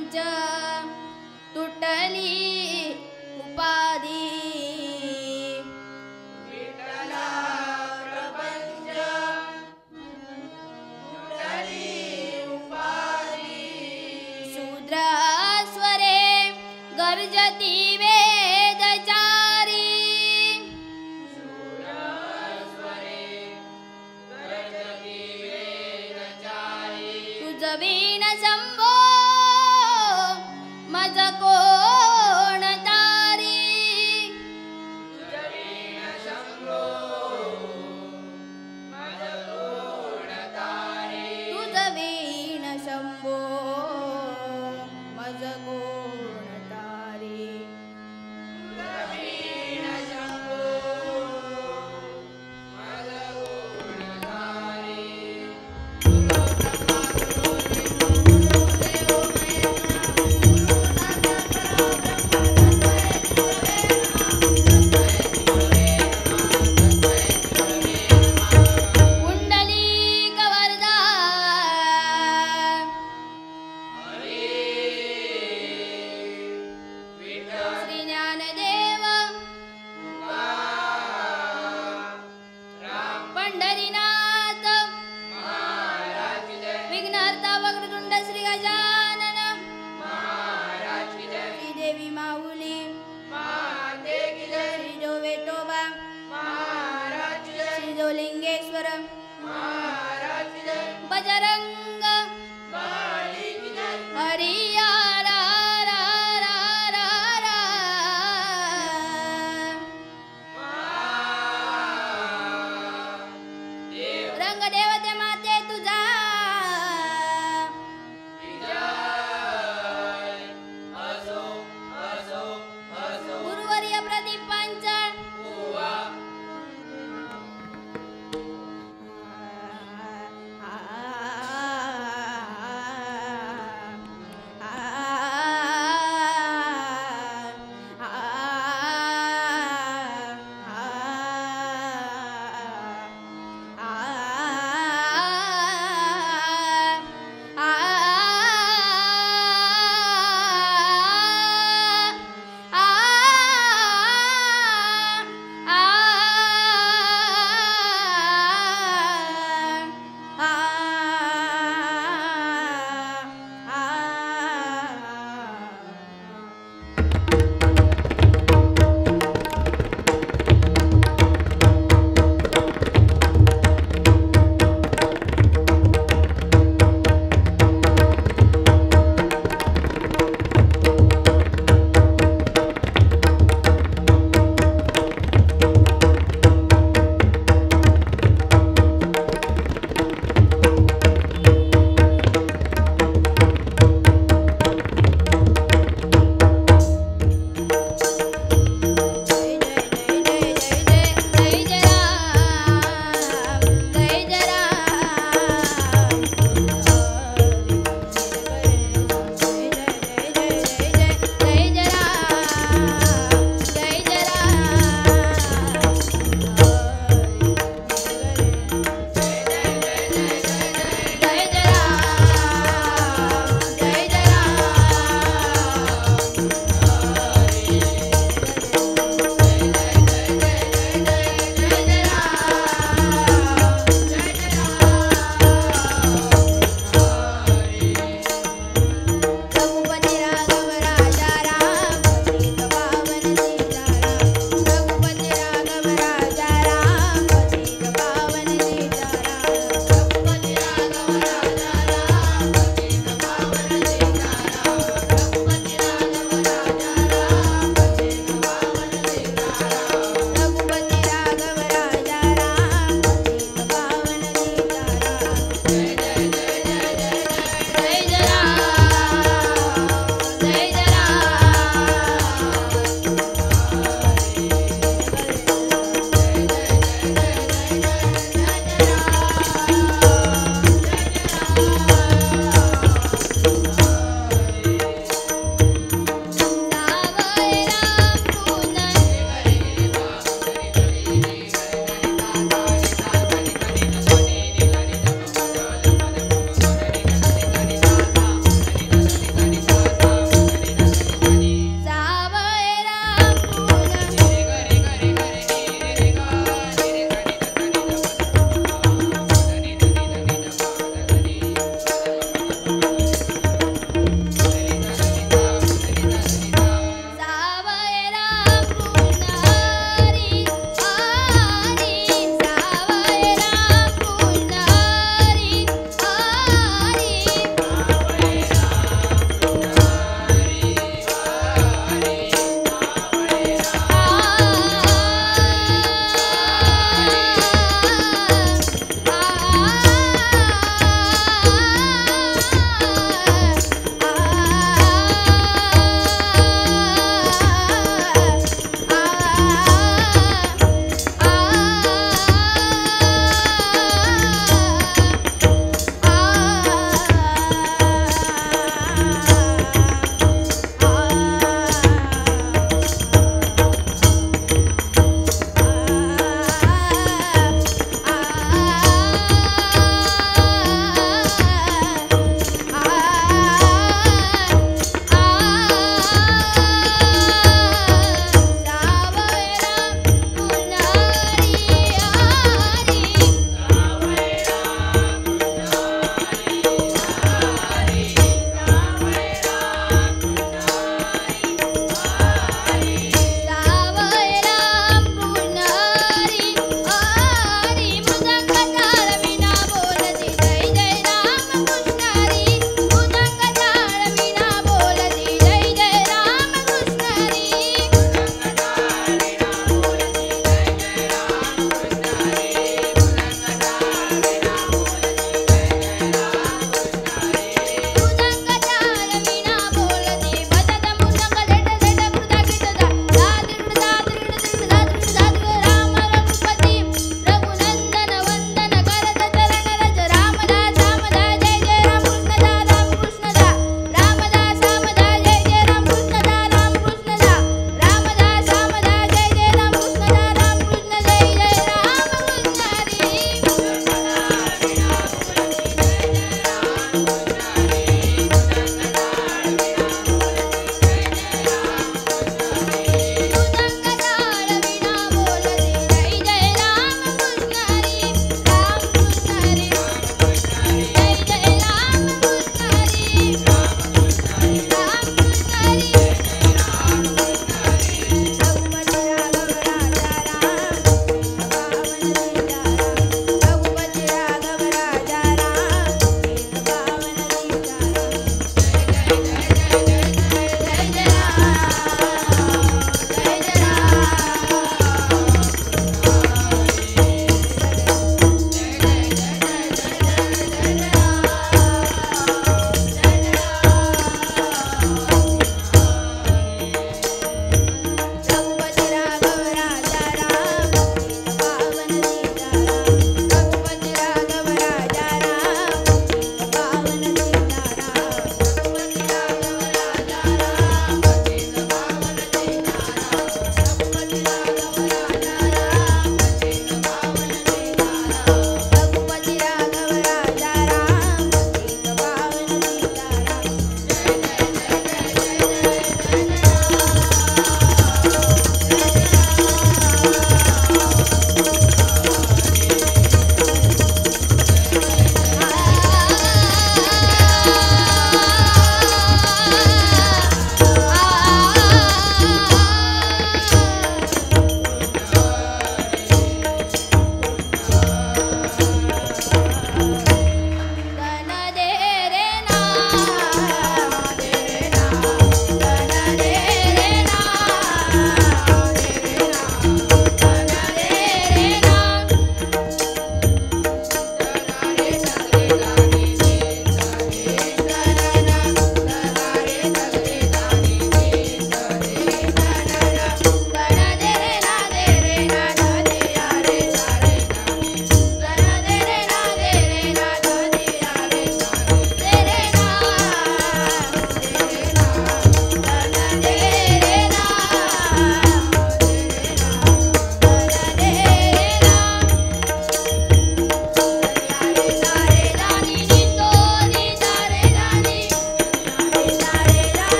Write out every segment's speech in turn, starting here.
प्रपंच तुटली उपाधी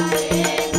Amém.